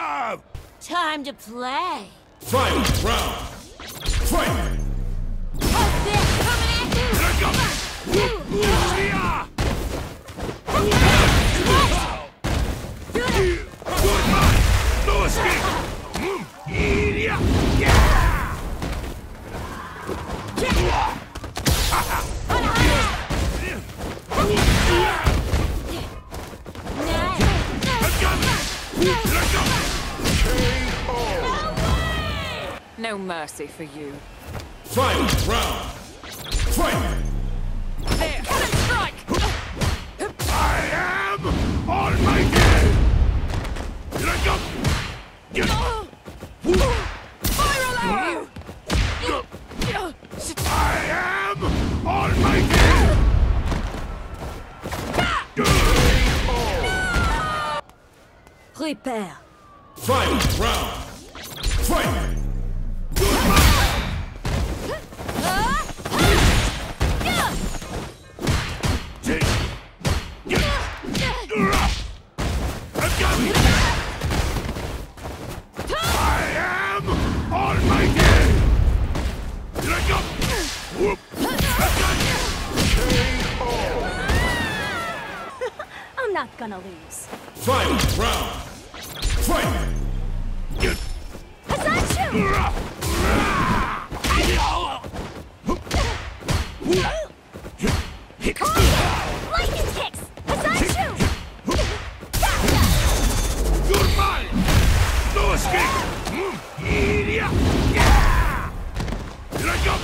have! Time to play. Final round. Fight! How's this? Coming at you! Yeah! What? No mercy for you. Final round. Fight! There! Strike! I am almighty! Here I come! Spiral arrow! I am almighty! Prepare. Final round. I'm not gonna lose. Final round. Fight! Hazanshu!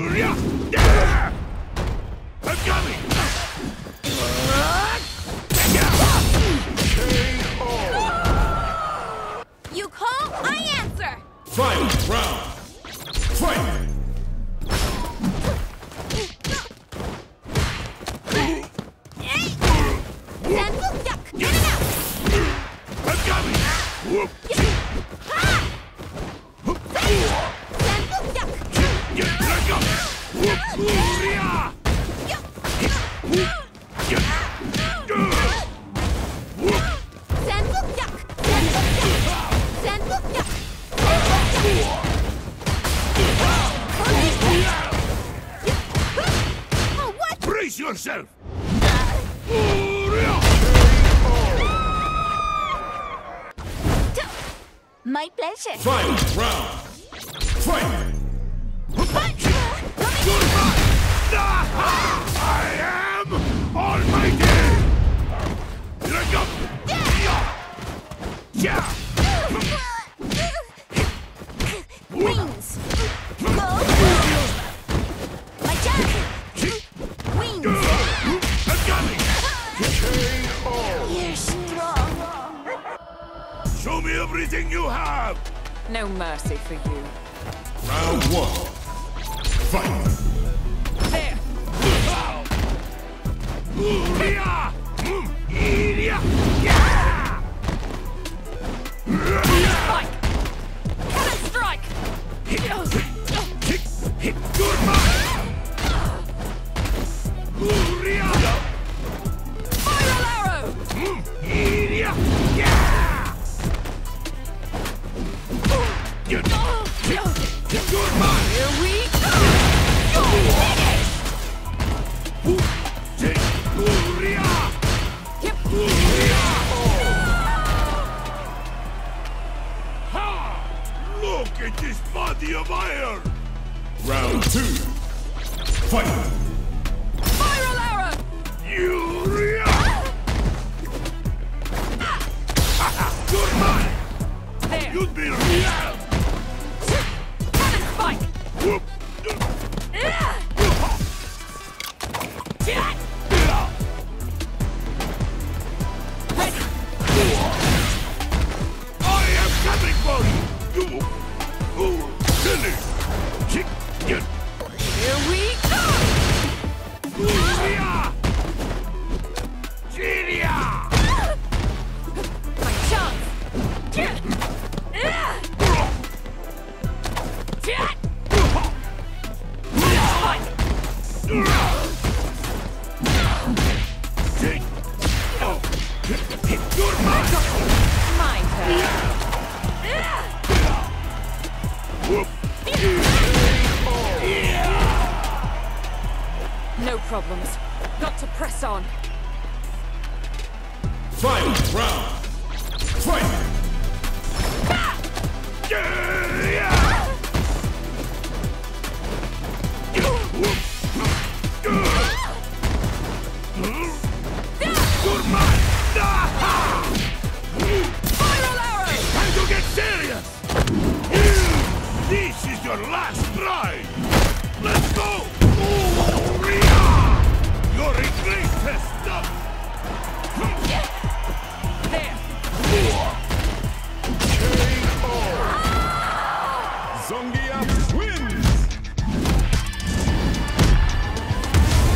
Yeah! Yourself! My pleasure. Final round. Show me everything you have! No mercy for you. Round one. Fight! There! Look at this body of iron! Round two. Fight! Spiral arrow! You No problems. Got to press on. Final round. Fight! your last